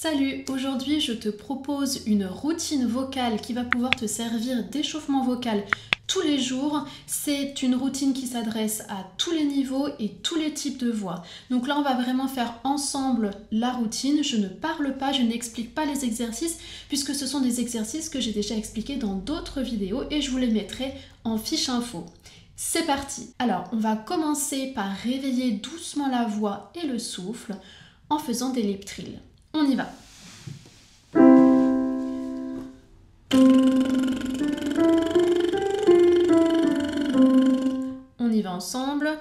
Salut, aujourd'hui je te propose une routine vocale qui va pouvoir te servir d'échauffement vocal tous les jours. C'est une routine qui s'adresse à tous les niveaux et tous les types de voix. Donc là on va vraiment faire ensemble la routine. Je ne parle pas, je n'explique pas les exercices puisque ce sont des exercices que j'ai déjà expliqués dans d'autres vidéos et je vous les mettrai en fiche info. C'est parti Alors on va commencer par réveiller doucement la voix et le souffle en faisant des lip trills. On y va. On y va ensemble.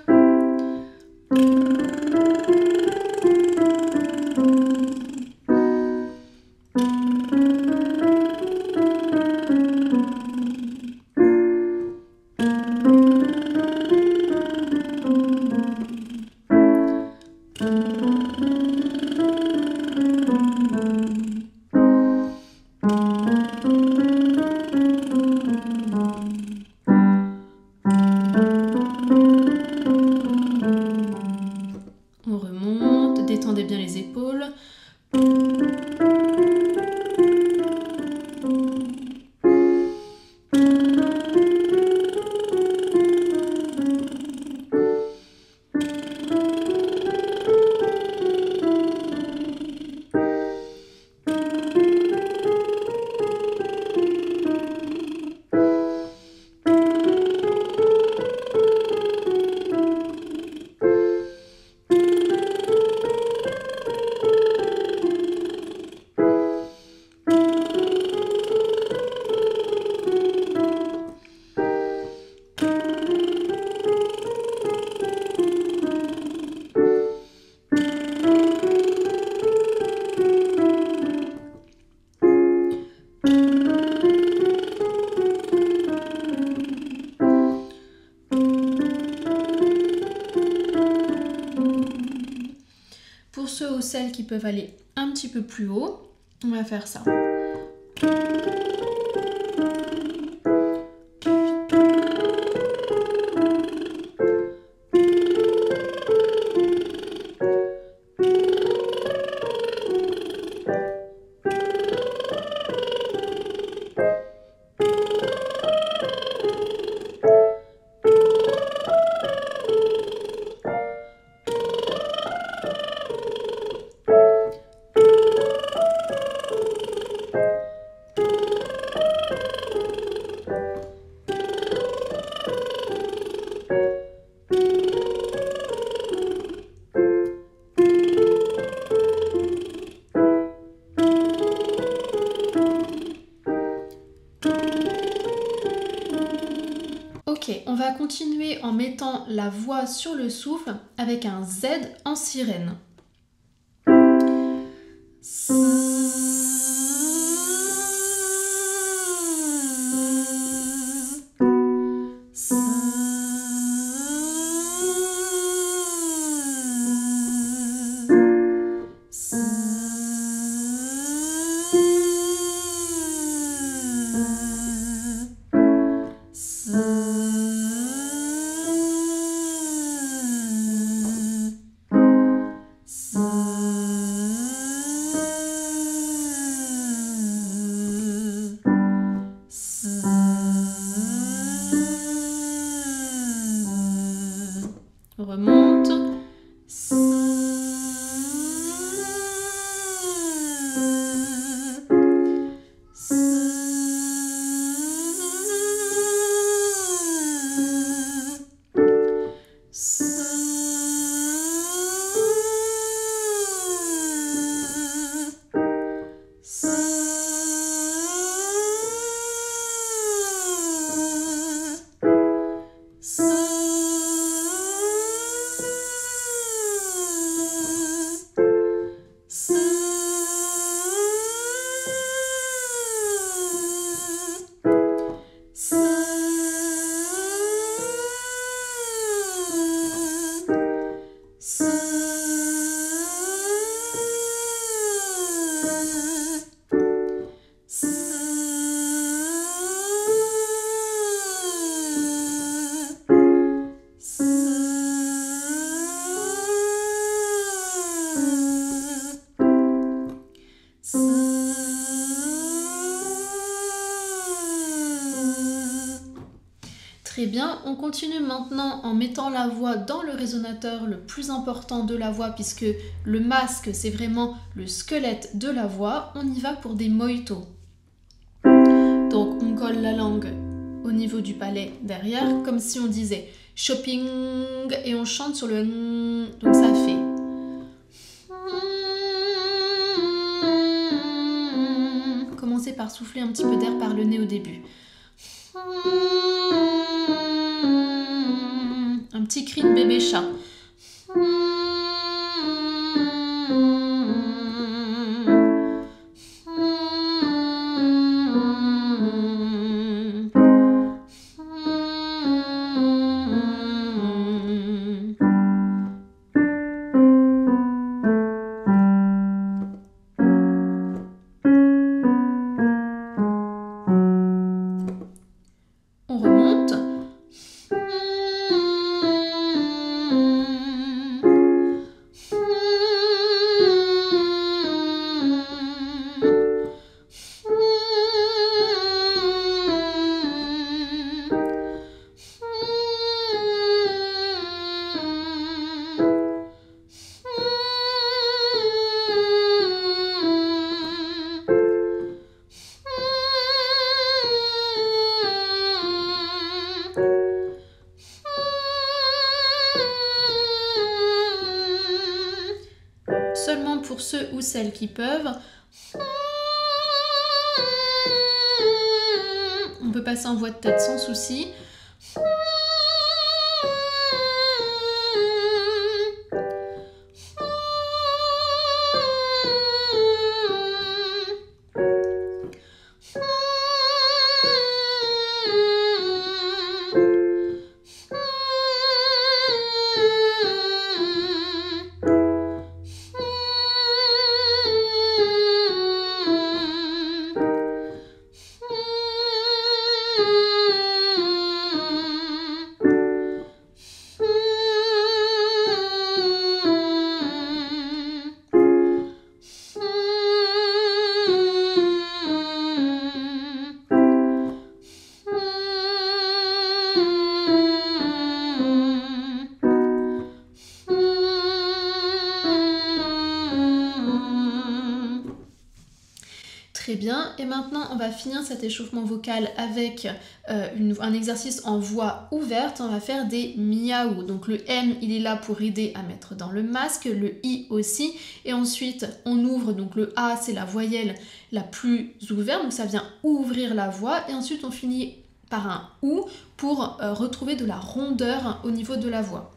Celles qui peuvent aller un petit peu plus haut, on va faire ça. Ok, on va continuer en mettant la voix sur le souffle avec un Z en sirène. remonte. Très bien, on continue maintenant en mettant la voix dans le résonateur le plus important de la voix puisque le masque c'est vraiment le squelette de la voix. On y va pour des moitos. Donc on colle la langue au niveau du palais derrière comme si on disait shopping et on chante sur le donc ça fait Commencez par souffler un petit peu d'air par le nez au début. Bébé chat. Ceux ou celles qui peuvent. On peut passer en voix de tête sans souci. Très bien, et maintenant on va finir cet échauffement vocal avec euh, un exercice en voix ouverte. On va faire des miaou. Donc le M il est là pour aider à mettre dans le masque, le I aussi, et ensuite on ouvre, donc le A c'est la voyelle la plus ouverte, donc ça vient ouvrir la voix, et ensuite on finit par un OU pour euh, retrouver de la rondeur au niveau de la voix.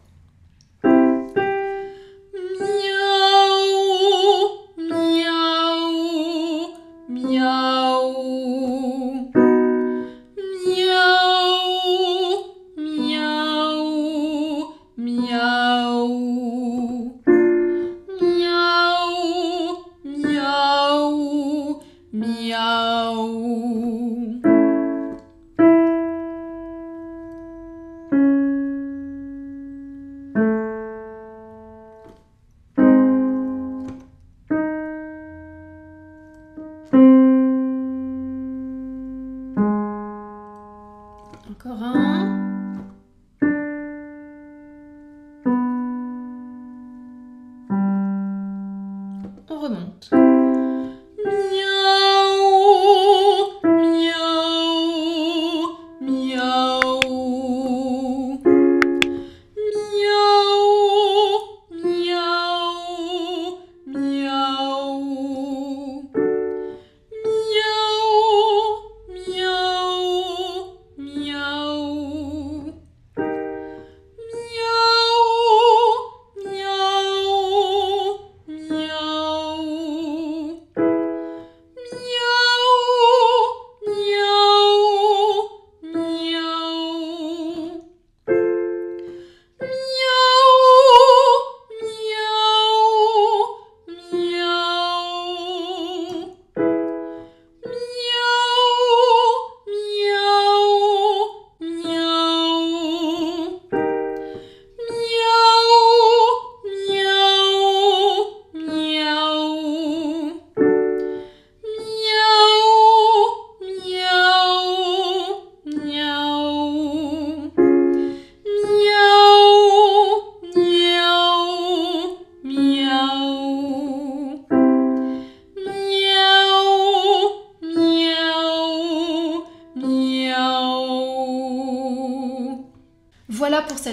Encore un.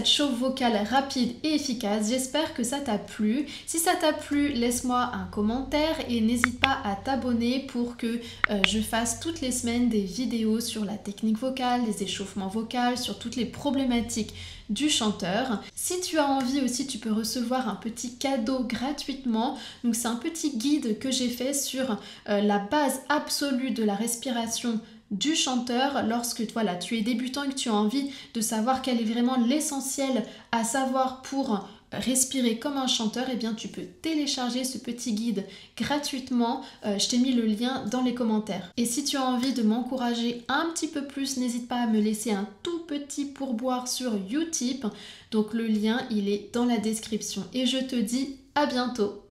Chauffe vocale rapide et efficace. J'espère que ça t'a plu. Si ça t'a plu, laisse-moi un commentaire et n'hésite pas à t'abonner pour que euh, je fasse toutes les semaines des vidéos sur la technique vocale, les échauffements vocaux, sur toutes les problématiques du chanteur. Si tu as envie aussi, tu peux recevoir un petit cadeau gratuitement. Donc c'est un petit guide que j'ai fait sur euh, la base absolue de la respiration du chanteur lorsque voilà, tu es débutant et que tu as envie de savoir quel est vraiment l'essentiel à savoir pour respirer comme un chanteur, eh bien tu peux télécharger ce petit guide gratuitement. Euh, je t'ai mis le lien dans les commentaires. Et si tu as envie de m'encourager un petit peu plus, n'hésite pas à me laisser un tout petit pourboire sur Utip. Donc le lien, il est dans la description. Et je te dis à bientôt